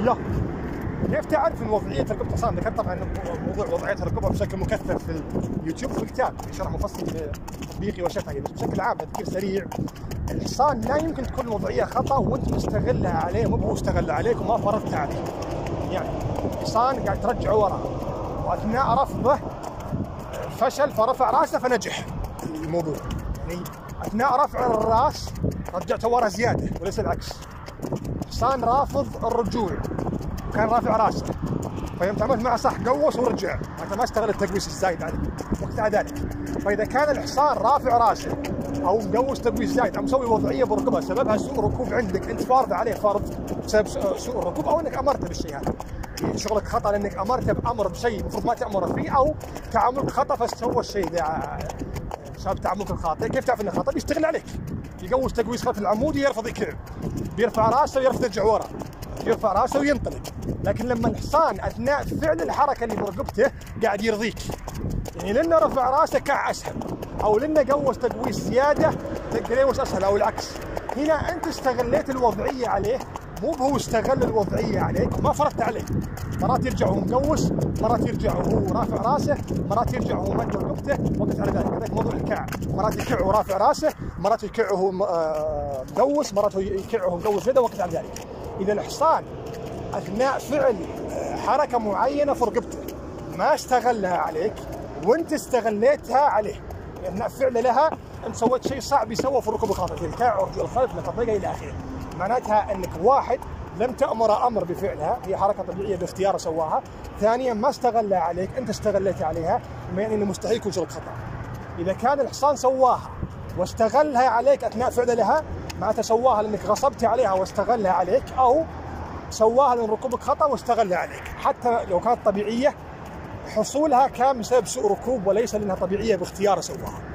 وضعيه كيف تعرف ان وضعيه ركوب الحصان؟ ذكرت طبعا موضوع وضعيه ركوبها بشكل مكثف في اليوتيوب في الكتاب في شرح مفصل تطبيقي وشفهي بس بشكل عام تذكير سريع الحصان لا يمكن تكون الوضعية خطأ وأنت مستغلها عليه مو هو استغل عليك وما فرضت عليه يعني الحصان قاعد ترجعه ورا وأثناء رفضه فشل فرفع رأسه فنجح. الموضوع. يعني أثناء رفع الرأس رجعته ورا زيادة وليس العكس. حصان رافض الرجوع. وكان رافع راسه. فيوم تعاملت معه صح قوس ورجع. انت ما استغل التقويس الزايد عليه وقت ذلك فإذا كان الحصان رافع راسه أو مقوس تقويس زايد أو مسوي وضعية بركبها سببها سوء ركوب عندك. أنت فارض عليه فرض بسبب سوء الركوب أو إنك أمرته بالشيء هذا. يعني شغلك خطأ لأنك أمرته بأمر بشيء المفروض ما تأمره فيه أو تعاملك خطأ فسوى الشيء. ذا بسبب تعاملك الخاطئ كيف تعرف إنه خطأ؟ بيشتغل عليك. يقوس تقويس خلف العمودي يرفض يكعب بيرفع راسه ويرفض يرجع ورا. يرفع راسه وينطلق. لكن لما الحصان أثناء فعل الحركة اللي برقبته قاعد يرضيك. يعني لأنه رفع راسه كع أسهل. أو لأنه قوس تقويس زياده تقويس أسهل أو العكس. هنا أنت استغليت الوضعية عليه مو هو استغل الوضعية عليك ما فرضت عليه. مرات يرجع وهو مقوس مرات يرجع وهو رافع راسه مرات يرجع وهو مد رقبته وقت على ذلك. هذاك موضوع الكع مرات يكع وهو رافع راسه مرات يكع وهو مقوس مرات يكع وهو مقوس يده وقت على ذلك. إذا الحصان أثناء فعل حركة معينة في رقبته ما استغلها عليك وانت استغليتها عليه. أثناء فعله لها أنت سويت شيء صعب يسوى في الركوب الخاطئ في الكاع ورجل الخلف لتطبيقه إلى آخره. معناتها إنك واحد لم تأمر أمر بفعلها هي حركة طبيعية باختياره سواها. ثانيا ما استغلها عليك أنت استغليت عليها يعني إنه مستحيل يكون شغلك خطأ. إذا كان الحصان سواها واستغلها عليك أثناء فعله لها معناتها سواها لأنك غصبت عليها واستغلها عليك أو سواها لأن ركوبك خطأ واستغلها عليك. حتى لو كانت طبيعية حصولها كان بسبب سوء ركوب وليس لأنها طبيعية باختياره سواها.